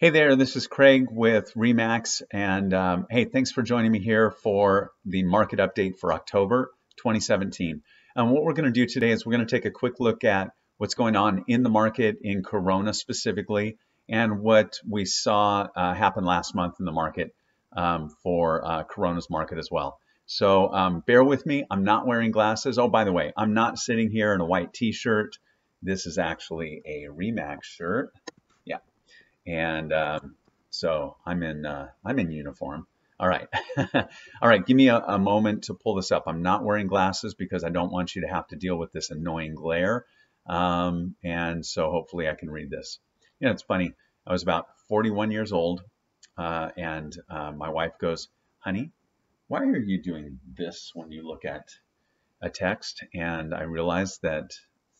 Hey there, this is Craig with Remax, and um, hey, thanks for joining me here for the market update for October 2017. And what we're going to do today is we're going to take a quick look at what's going on in the market in Corona specifically, and what we saw uh, happen last month in the market um, for uh, Corona's market as well. So um, bear with me. I'm not wearing glasses. Oh, by the way, I'm not sitting here in a white T-shirt. This is actually a Remax shirt and um, so I'm in uh, I'm in uniform. All right, all right. Give me a, a, moment to pull this up. I'm not wearing glasses because I don't want you to have to deal with this annoying glare, um, and so hopefully I can read this. You know, it's funny. I was about 41 years old, uh, and uh, my wife goes, "Honey, why are you doing this when you look at a text?" And I realized that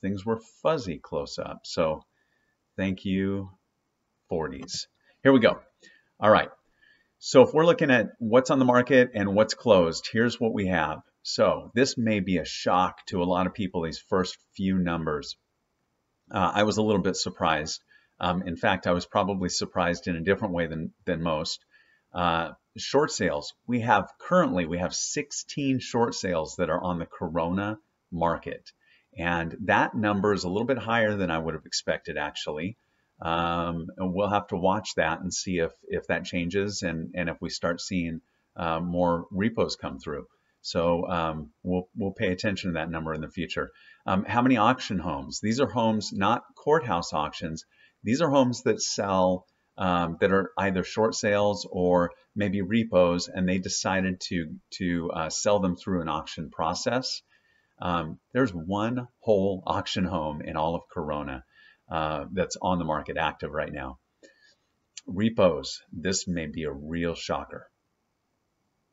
things were fuzzy close up. So thank you 40s. Here we go. All right. So if we're looking at what's on the market and what's closed, here's what we have. So this may be a shock to a lot of people, these first few numbers. Uh, I was a little bit surprised. Um, in fact, I was probably surprised in a different way than, than most. Uh, short sales, we have currently, we have 16 short sales that are on the Corona market. And that number is a little bit higher than I would have expected actually. Um, and we'll have to watch that and see if, if that changes and, and if we start seeing uh, more repos come through. So um, we'll, we'll pay attention to that number in the future. Um, how many auction homes? These are homes, not courthouse auctions. These are homes that sell um, that are either short sales or maybe repos, and they decided to to uh, sell them through an auction process. Um, there's one whole auction home in all of Corona uh, that's on the market active right now. Repos, this may be a real shocker.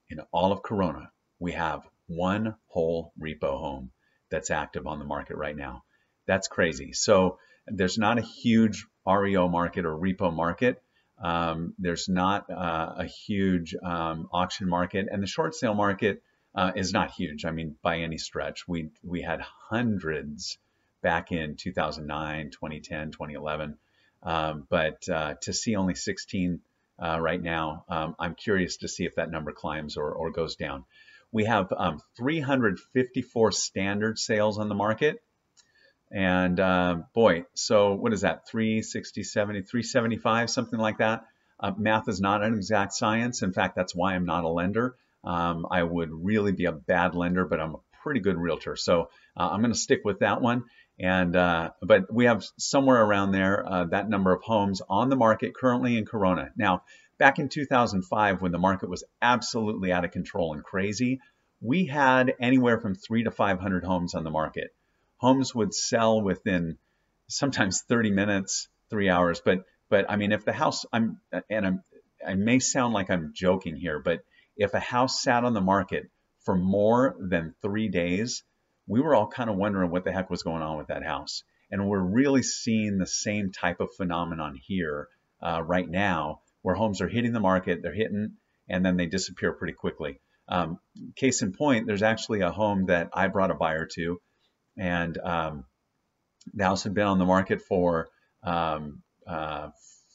In all of Corona, we have one whole repo home that's active on the market right now. That's crazy. So there's not a huge REO market or repo market. Um, there's not uh, a huge um, auction market, and the short sale market uh, is not huge. I mean, by any stretch, we we had hundreds back in 2009, 2010, 2011. Um, but uh, to see only 16 uh, right now, um, I'm curious to see if that number climbs or, or goes down. We have um, 354 standard sales on the market. And uh, boy, so what is that? 360, 70, 375, something like that. Uh, math is not an exact science. In fact, that's why I'm not a lender. Um, I would really be a bad lender, but I'm a pretty good realtor. So uh, I'm going to stick with that one. And uh, but we have somewhere around there uh, that number of homes on the market currently in Corona. Now, back in 2005, when the market was absolutely out of control and crazy, we had anywhere from three to 500 homes on the market. Homes would sell within sometimes 30 minutes, three hours. But but I mean, if the house, I'm and I'm, I may sound like I'm joking here, but if a house sat on the market for more than three days, we were all kind of wondering what the heck was going on with that house. And we're really seeing the same type of phenomenon here uh, right now, where homes are hitting the market, they're hitting, and then they disappear pretty quickly. Um, case in point, there's actually a home that I brought a buyer to, and um, the house had been on the market for um, uh,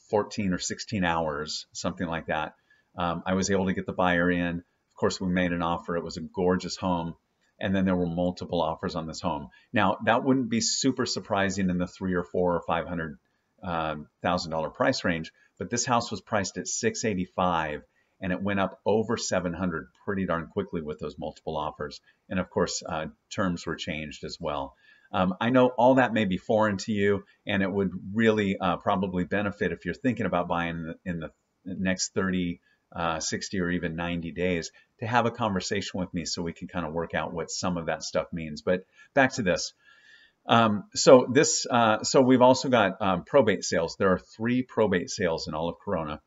14 or 16 hours, something like that. Um, I was able to get the buyer in. Of course, we made an offer. It was a gorgeous home and then there were multiple offers on this home. Now that wouldn't be super surprising in the three or four or five hundred um, thousand dollar price range, but this house was priced at 685 and it went up over 700 pretty darn quickly with those multiple offers. And of course, uh, terms were changed as well. Um, I know all that may be foreign to you, and it would really uh, probably benefit if you're thinking about buying in the, in the next 30 uh, 60 or even 90 days to have a conversation with me so we can kind of work out what some of that stuff means. But back to this. Um, so this, uh, so we've also got um, probate sales. There are three probate sales in all of Corona,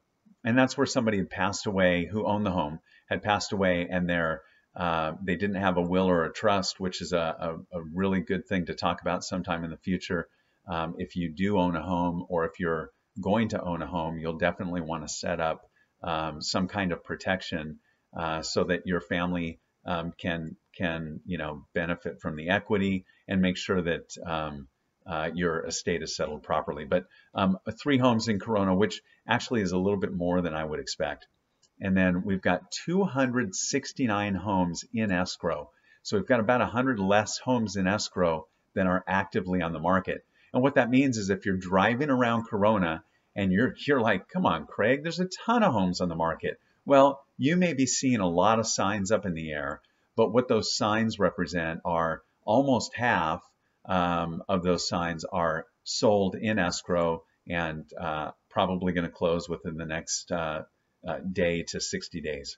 and that's where somebody had passed away who owned the home had passed away, and they're uh, they didn't have a will or a trust, which is a, a, a really good thing to talk about sometime in the future. Um, if you do own a home, or if you're going to own a home, you'll definitely want to set up um, some kind of protection uh, so that your family um, can can you know benefit from the equity and make sure that um, uh, your estate is settled properly. But um, three homes in Corona, which actually is a little bit more than I would expect. And then we've got 269 homes in escrow. So we've got about 100 less homes in escrow than are actively on the market. And what that means is if you're driving around Corona and you're you're like, come on, Craig, there's a ton of homes on the market. Well, you may be seeing a lot of signs up in the air, but what those signs represent are almost half um, of those signs are sold in escrow and uh, probably going to close within the next uh, uh, day to 60 days.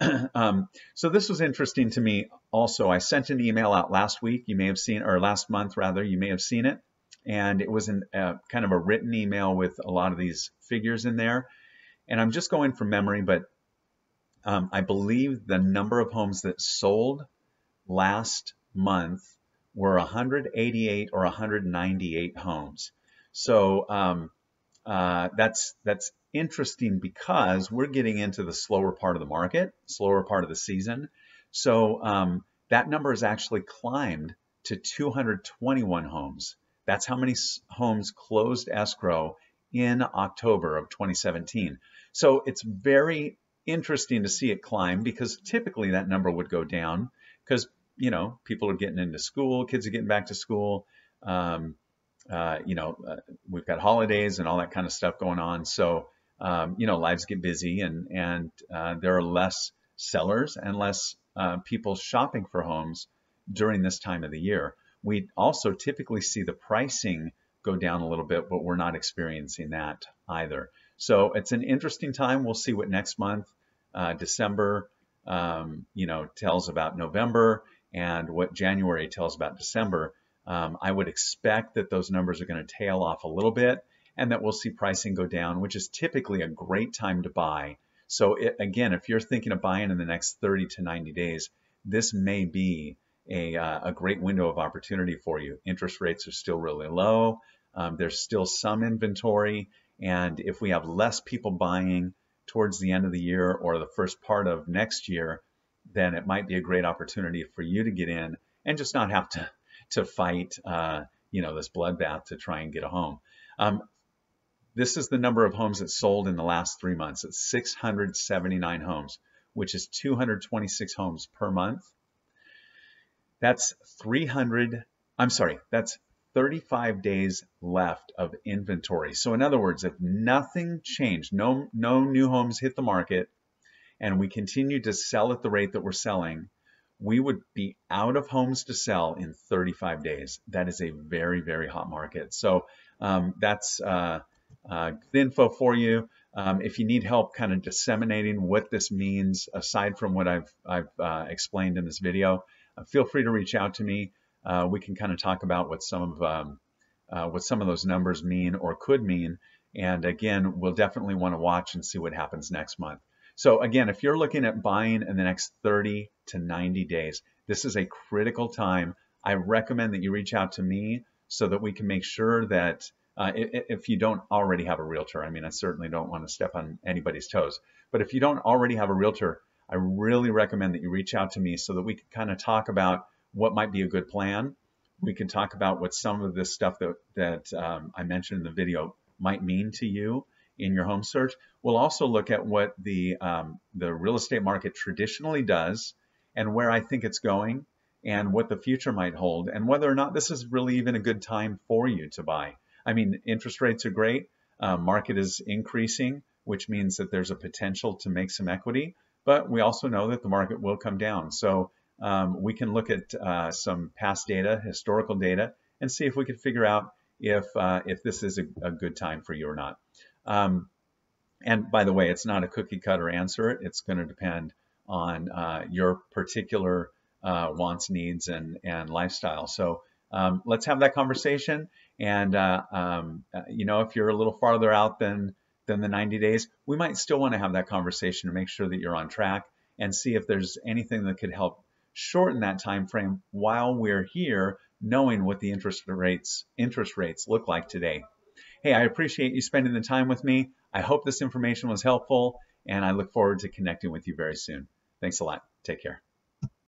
um, so this was interesting to me also. I sent an email out last week. You may have seen, or last month rather, you may have seen it. And it was an, uh, kind of a written email with a lot of these figures in there. And I'm just going from memory, but um, I believe the number of homes that sold last month were 188 or 198 homes. So um, uh, that's that's interesting because we're getting into the slower part of the market, slower part of the season. So um, that number has actually climbed to 221 homes. That's how many homes closed escrow in October of 2017. So it's very interesting to see it climb because typically that number would go down because you know people are getting into school, kids are getting back to school. Um, uh, you know, uh, we've got holidays and all that kind of stuff going on. So um, you know, lives get busy and, and uh, there are less sellers and less uh, people shopping for homes during this time of the year. We also typically see the pricing go down a little bit, but we're not experiencing that either. So it's an interesting time. We'll see what next month, uh, December, um, you know, tells about November and what January tells about December. Um, I would expect that those numbers are going to tail off a little bit and that we'll see pricing go down, which is typically a great time to buy. So it, again, if you're thinking of buying in the next 30 to 90 days, this may be a, uh, a great window of opportunity for you. Interest rates are still really low. Um, there's still some inventory. And if we have less people buying towards the end of the year or the first part of next year, then it might be a great opportunity for you to get in and just not have to, to fight, uh, you know, this bloodbath to try and get a home. Um, this is the number of homes that sold in the last three months. It's 679 homes, which is 226 homes per month. That's 300, I'm sorry, that's 35 days left of inventory. So in other words, if nothing changed, no, no new homes hit the market, and we continue to sell at the rate that we're selling, we would be out of homes to sell in 35 days. That is a very, very hot market. So um, that's uh, uh, good info for you. Um, if you need help kind of disseminating what this means, aside from what I've, I've uh, explained in this video, feel free to reach out to me. Uh, we can kind of talk about what some of um, uh, what some of those numbers mean or could mean. And again, we'll definitely want to watch and see what happens next month. So again, if you're looking at buying in the next 30 to 90 days, this is a critical time. I recommend that you reach out to me so that we can make sure that uh, if you don't already have a realtor. I mean, I certainly don't want to step on anybody's toes, but if you don't already have a realtor, I really recommend that you reach out to me so that we can kind of talk about what might be a good plan. We can talk about what some of this stuff that, that um, I mentioned in the video might mean to you in your home search. We'll also look at what the, um, the real estate market traditionally does and where I think it's going and what the future might hold and whether or not this is really even a good time for you to buy. I mean, interest rates are great. Uh, market is increasing, which means that there's a potential to make some equity. But we also know that the market will come down. So um, we can look at uh, some past data, historical data, and see if we can figure out if uh, if this is a, a, good time for you or not. Um, and by the way, it's not a cookie cutter answer. It's going to depend on uh, your particular uh, wants, needs, and and lifestyle. So um, let's have that conversation. And uh, um, uh, you know, if you're a little farther out than than the 90 days, we might still want to have that conversation to make sure that you're on track and see if there's anything that could help shorten that time frame while we're here, knowing what the interest rates interest rates look like today. Hey, I appreciate you spending the time with me. I hope this information was helpful, and I look forward to connecting with you very soon. Thanks a lot. Take care.